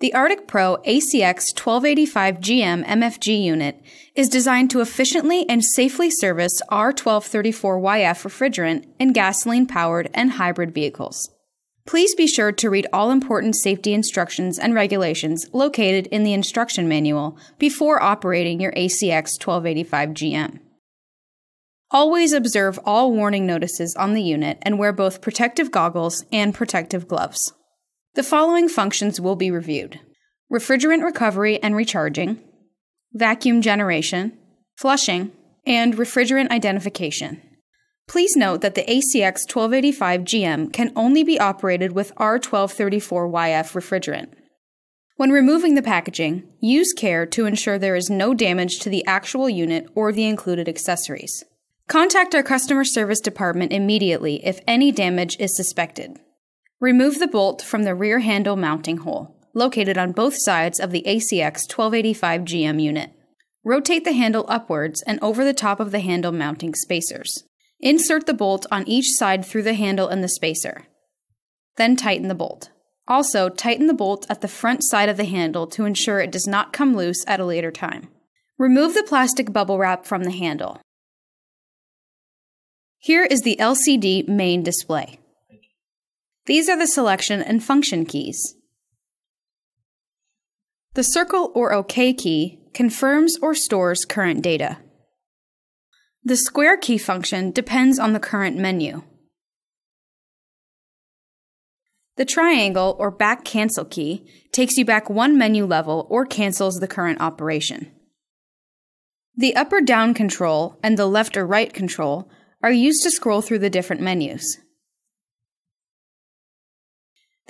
The Arctic Pro ACX 1285GM MFG unit is designed to efficiently and safely service R1234YF refrigerant in gasoline powered and hybrid vehicles. Please be sure to read all important safety instructions and regulations located in the instruction manual before operating your ACX 1285GM. Always observe all warning notices on the unit and wear both protective goggles and protective gloves. The following functions will be reviewed refrigerant recovery and recharging, vacuum generation, flushing, and refrigerant identification. Please note that the ACX 1285GM can only be operated with R1234YF refrigerant. When removing the packaging, use care to ensure there is no damage to the actual unit or the included accessories. Contact our customer service department immediately if any damage is suspected. Remove the bolt from the rear handle mounting hole, located on both sides of the ACX 1285GM unit. Rotate the handle upwards and over the top of the handle mounting spacers. Insert the bolt on each side through the handle and the spacer. Then tighten the bolt. Also, tighten the bolt at the front side of the handle to ensure it does not come loose at a later time. Remove the plastic bubble wrap from the handle. Here is the LCD main display. These are the selection and function keys. The circle or OK key confirms or stores current data. The square key function depends on the current menu. The triangle or back cancel key takes you back one menu level or cancels the current operation. The up or down control and the left or right control are used to scroll through the different menus.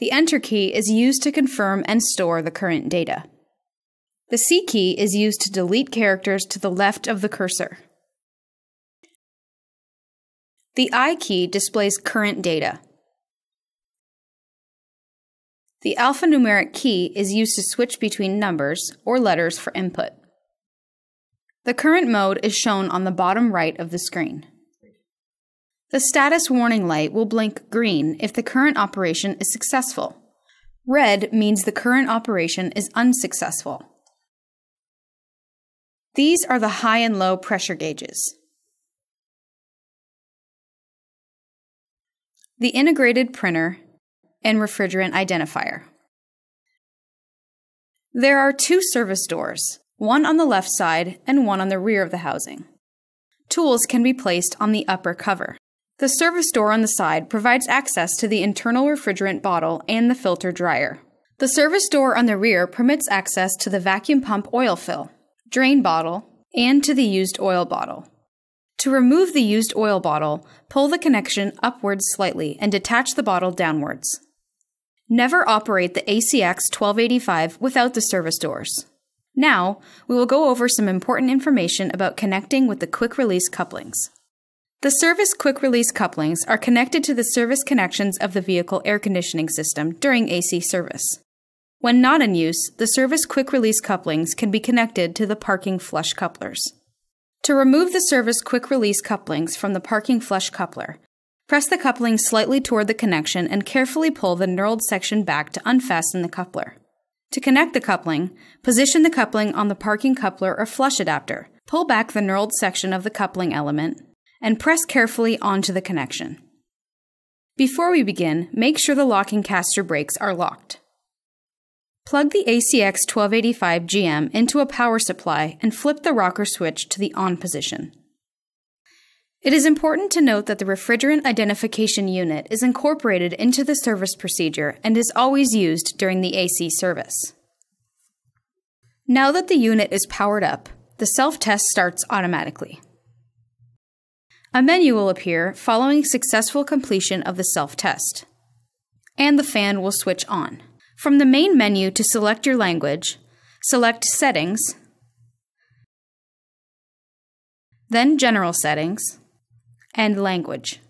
The Enter key is used to confirm and store the current data. The C key is used to delete characters to the left of the cursor. The I key displays current data. The alphanumeric key is used to switch between numbers or letters for input. The current mode is shown on the bottom right of the screen. The status warning light will blink green if the current operation is successful. Red means the current operation is unsuccessful. These are the high and low pressure gauges. The integrated printer and refrigerant identifier. There are two service doors, one on the left side and one on the rear of the housing. Tools can be placed on the upper cover. The service door on the side provides access to the internal refrigerant bottle and the filter dryer. The service door on the rear permits access to the vacuum pump oil fill, drain bottle, and to the used oil bottle. To remove the used oil bottle, pull the connection upwards slightly and detach the bottle downwards. Never operate the ACX 1285 without the service doors. Now, we will go over some important information about connecting with the quick release couplings. The service quick release couplings are connected to the service connections of the vehicle air conditioning system during AC service. When not in use, the service quick release couplings can be connected to the parking flush couplers. To remove the service quick release couplings from the parking flush coupler, press the coupling slightly toward the connection and carefully pull the knurled section back to unfasten the coupler. To connect the coupling, position the coupling on the parking coupler or flush adapter. Pull back the knurled section of the coupling element and press carefully onto the connection. Before we begin, make sure the locking caster brakes are locked. Plug the ACX 1285 GM into a power supply and flip the rocker switch to the on position. It is important to note that the refrigerant identification unit is incorporated into the service procedure and is always used during the AC service. Now that the unit is powered up, the self-test starts automatically. A menu will appear following successful completion of the self-test. And the fan will switch on. From the main menu to select your language, select Settings, then General Settings, and Language.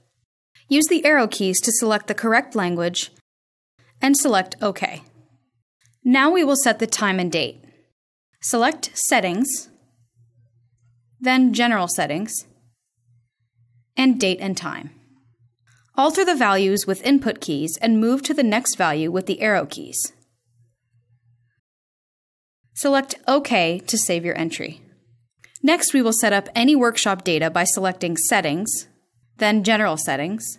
Use the arrow keys to select the correct language and select OK. Now we will set the time and date. Select Settings, then General Settings, and date and time. Alter the values with input keys and move to the next value with the arrow keys. Select OK to save your entry. Next, we will set up any workshop data by selecting Settings, then General Settings,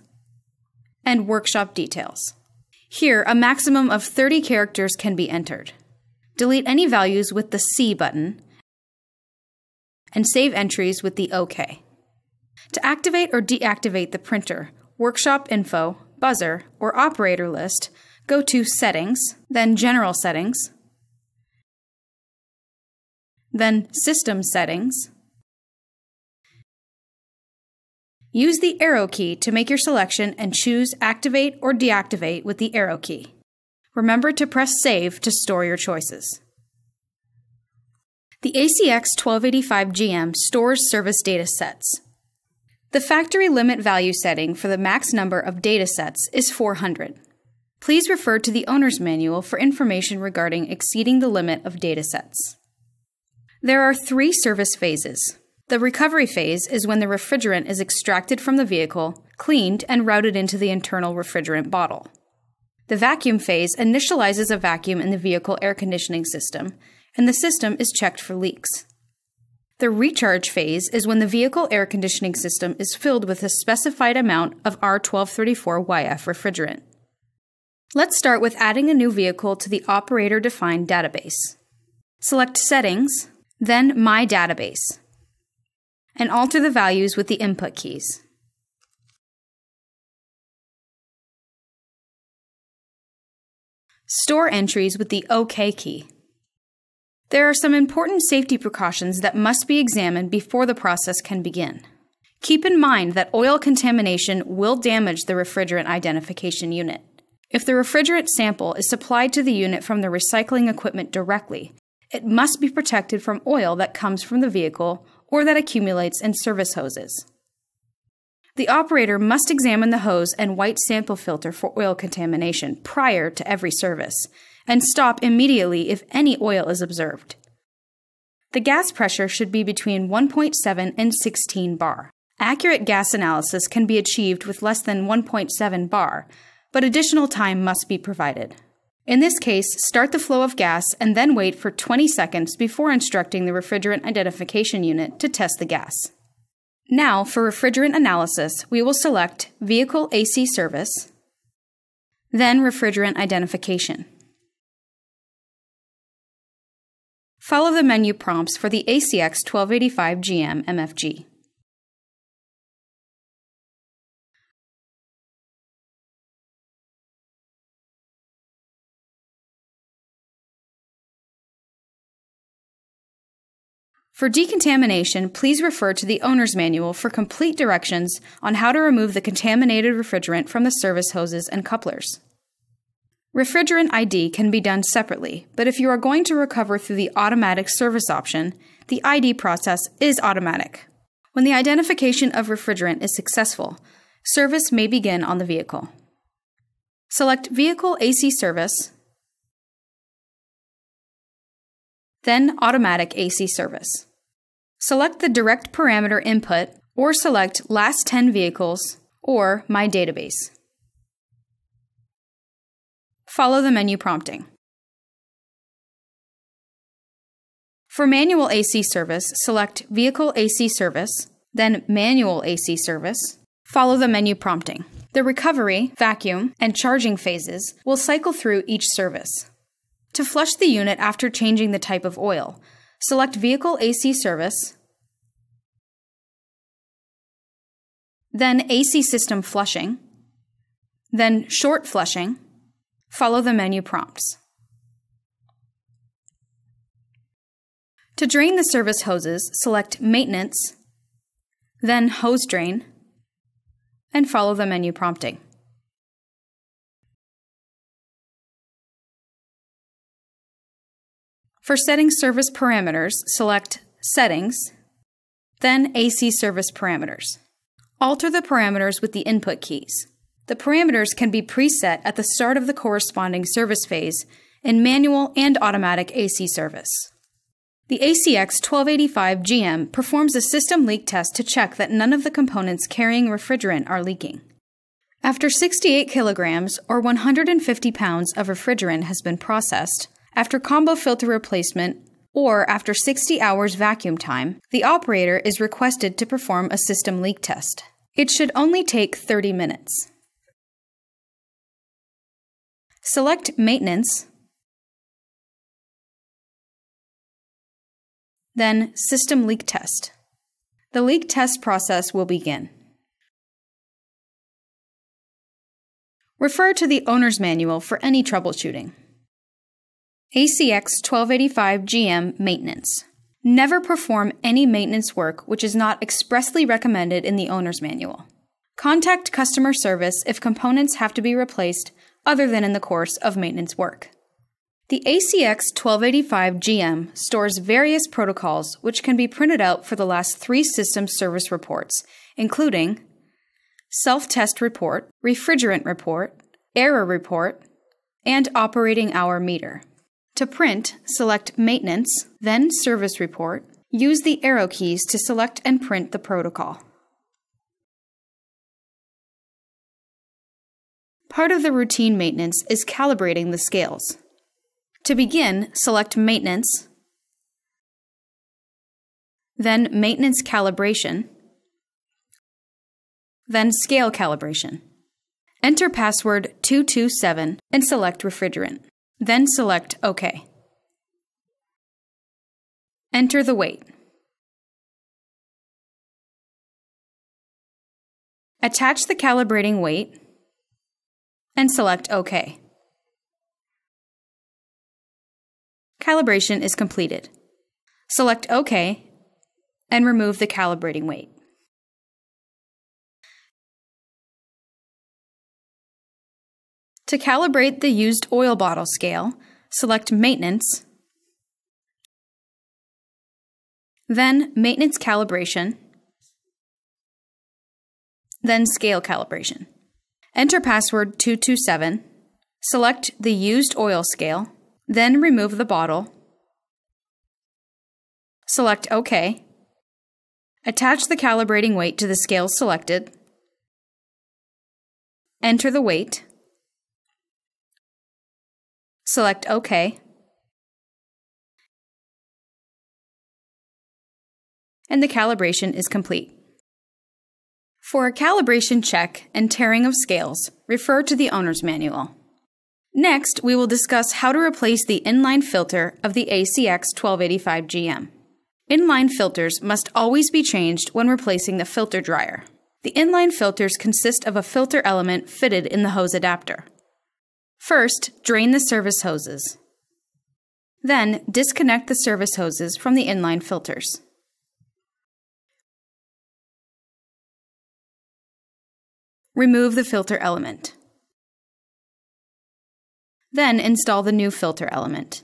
and Workshop Details. Here, a maximum of 30 characters can be entered. Delete any values with the C button, and save entries with the OK. To activate or deactivate the printer, Workshop Info, Buzzer, or Operator list, go to Settings, then General Settings, then System Settings. Use the arrow key to make your selection and choose Activate or Deactivate with the arrow key. Remember to press Save to store your choices. The ACX 1285GM stores service data sets. The factory limit value setting for the max number of data sets is 400. Please refer to the owner's manual for information regarding exceeding the limit of data sets. There are three service phases. The recovery phase is when the refrigerant is extracted from the vehicle, cleaned, and routed into the internal refrigerant bottle. The vacuum phase initializes a vacuum in the vehicle air conditioning system, and the system is checked for leaks. The recharge phase is when the vehicle air conditioning system is filled with a specified amount of R1234YF refrigerant. Let's start with adding a new vehicle to the operator defined database. Select Settings, then My Database, and alter the values with the input keys. Store entries with the OK key. There are some important safety precautions that must be examined before the process can begin. Keep in mind that oil contamination will damage the refrigerant identification unit. If the refrigerant sample is supplied to the unit from the recycling equipment directly, it must be protected from oil that comes from the vehicle or that accumulates in service hoses. The operator must examine the hose and white sample filter for oil contamination prior to every service and stop immediately if any oil is observed. The gas pressure should be between 1.7 and 16 bar. Accurate gas analysis can be achieved with less than 1.7 bar, but additional time must be provided. In this case, start the flow of gas and then wait for 20 seconds before instructing the refrigerant identification unit to test the gas. Now, for refrigerant analysis, we will select Vehicle AC Service, then Refrigerant Identification. Follow the menu prompts for the ACX 1285 GM MFG. For decontamination, please refer to the owner's manual for complete directions on how to remove the contaminated refrigerant from the service hoses and couplers. Refrigerant ID can be done separately, but if you are going to recover through the automatic service option, the ID process is automatic. When the identification of refrigerant is successful, service may begin on the vehicle. Select Vehicle AC Service, then Automatic AC Service. Select the direct parameter input or select last 10 vehicles or My Database. Follow the menu prompting. For manual AC service, select Vehicle AC Service, then Manual AC Service. Follow the menu prompting. The recovery, vacuum, and charging phases will cycle through each service. To flush the unit after changing the type of oil, Select Vehicle AC Service, then AC System Flushing, then Short Flushing. Follow the menu prompts. To drain the service hoses, select Maintenance, then Hose Drain, and follow the menu prompting. For setting service parameters, select Settings, then AC Service Parameters. Alter the parameters with the input keys. The parameters can be preset at the start of the corresponding service phase in manual and automatic AC service. The ACX 1285 GM performs a system leak test to check that none of the components carrying refrigerant are leaking. After 68 kilograms or 150 pounds of refrigerant has been processed, after combo filter replacement, or after 60 hours vacuum time, the operator is requested to perform a system leak test. It should only take 30 minutes. Select Maintenance, then System Leak Test. The leak test process will begin. Refer to the Owner's Manual for any troubleshooting. ACX 1285 GM Maintenance. Never perform any maintenance work which is not expressly recommended in the owner's manual. Contact customer service if components have to be replaced other than in the course of maintenance work. The ACX 1285 GM stores various protocols which can be printed out for the last three system service reports, including self test report, refrigerant report, error report, and operating hour meter. To print, select Maintenance, then Service Report. Use the arrow keys to select and print the protocol. Part of the routine maintenance is calibrating the scales. To begin, select Maintenance, then Maintenance Calibration, then Scale Calibration. Enter password 227 and select Refrigerant. Then select OK. Enter the weight. Attach the calibrating weight and select OK. Calibration is completed. Select OK and remove the calibrating weight. To calibrate the used oil bottle scale, select Maintenance, then Maintenance Calibration, then Scale Calibration. Enter password 227, select the used oil scale, then remove the bottle. Select OK. Attach the calibrating weight to the scale selected. Enter the weight. Select OK. And the calibration is complete. For a calibration check and taring of scales, refer to the owner's manual. Next, we will discuss how to replace the inline filter of the ACX 1285 GM. Inline filters must always be changed when replacing the filter dryer. The inline filters consist of a filter element fitted in the hose adapter. First, drain the service hoses. Then, disconnect the service hoses from the inline filters. Remove the filter element. Then install the new filter element.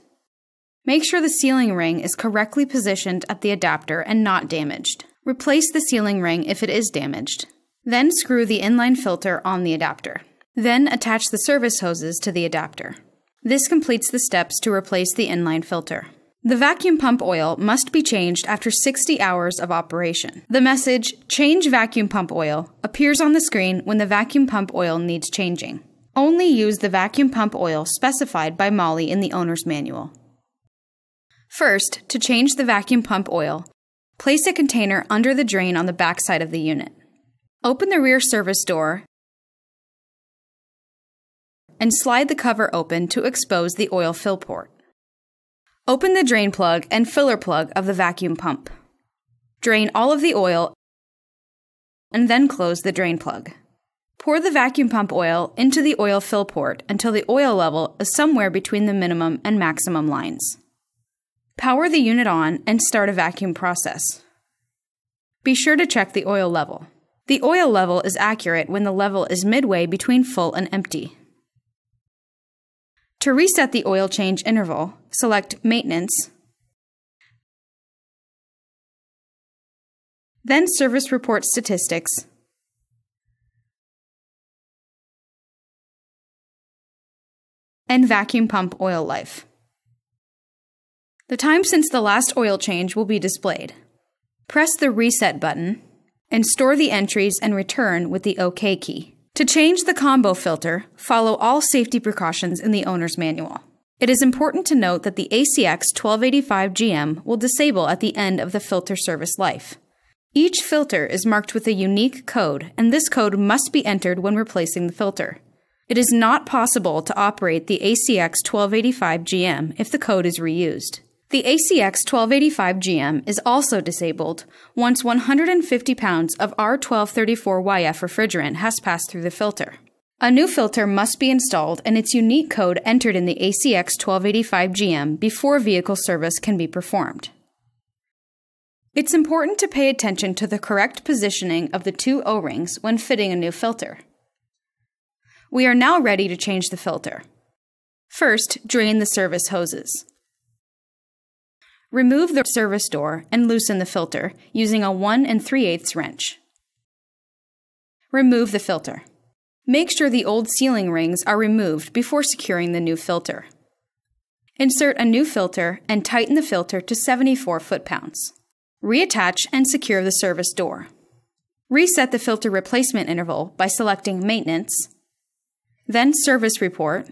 Make sure the sealing ring is correctly positioned at the adapter and not damaged. Replace the sealing ring if it is damaged. Then screw the inline filter on the adapter. Then attach the service hoses to the adapter. This completes the steps to replace the inline filter. The vacuum pump oil must be changed after 60 hours of operation. The message, Change Vacuum Pump Oil, appears on the screen when the vacuum pump oil needs changing. Only use the vacuum pump oil specified by MAHLE in the owner's manual. First, to change the vacuum pump oil, place a container under the drain on the back side of the unit. Open the rear service door and slide the cover open to expose the oil fill port. Open the drain plug and filler plug of the vacuum pump. Drain all of the oil and then close the drain plug. Pour the vacuum pump oil into the oil fill port until the oil level is somewhere between the minimum and maximum lines. Power the unit on and start a vacuum process. Be sure to check the oil level. The oil level is accurate when the level is midway between full and empty. To reset the oil change interval, select Maintenance, then Service Report Statistics, and vacuum pump oil life. The time since the last oil change will be displayed. Press the Reset button and store the entries and return with the OK key. To change the combo filter, follow all safety precautions in the owner's manual. It is important to note that the ACX 1285GM will disable at the end of the filter service life. Each filter is marked with a unique code, and this code must be entered when replacing the filter. It is not possible to operate the ACX 1285GM if the code is reused. The ACX 1285GM is also disabled once 150 pounds of R1234YF refrigerant has passed through the filter. A new filter must be installed and its unique code entered in the ACX 1285GM before vehicle service can be performed. It's important to pay attention to the correct positioning of the two O-rings when fitting a new filter. We are now ready to change the filter. First, drain the service hoses. Remove the service door and loosen the filter using a 1 and 3 8 wrench. Remove the filter. Make sure the old sealing rings are removed before securing the new filter. Insert a new filter and tighten the filter to 74 foot-pounds. Reattach and secure the service door. Reset the filter replacement interval by selecting Maintenance, then Service Report,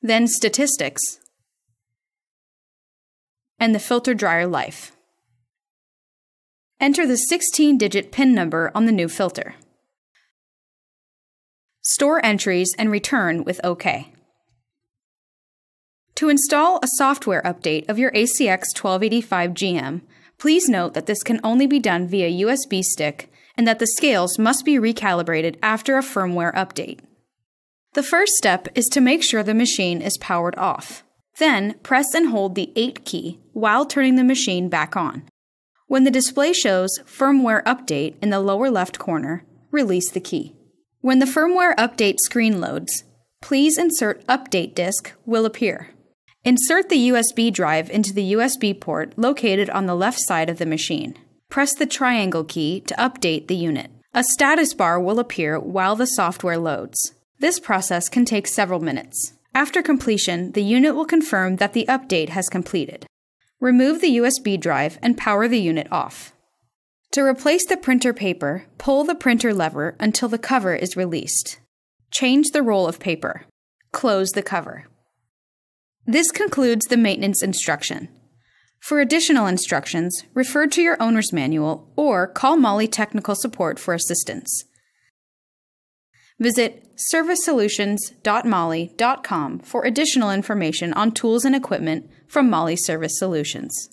then Statistics, and the filter dryer life. Enter the 16 digit PIN number on the new filter. Store entries and return with OK. To install a software update of your ACX 1285GM, please note that this can only be done via USB stick and that the scales must be recalibrated after a firmware update. The first step is to make sure the machine is powered off. Then, press and hold the 8 key while turning the machine back on. When the display shows Firmware Update in the lower left corner, release the key. When the firmware update screen loads, please insert Update disk will appear. Insert the USB drive into the USB port located on the left side of the machine. Press the triangle key to update the unit. A status bar will appear while the software loads. This process can take several minutes. After completion, the unit will confirm that the update has completed. Remove the USB drive and power the unit off. To replace the printer paper, pull the printer lever until the cover is released. Change the roll of paper. Close the cover. This concludes the maintenance instruction. For additional instructions, refer to your owner's manual or call MAHLE Technical Support for assistance. Visit servicesolutions.mahle.com for additional information on tools and equipment from MAHLE Service Solutions.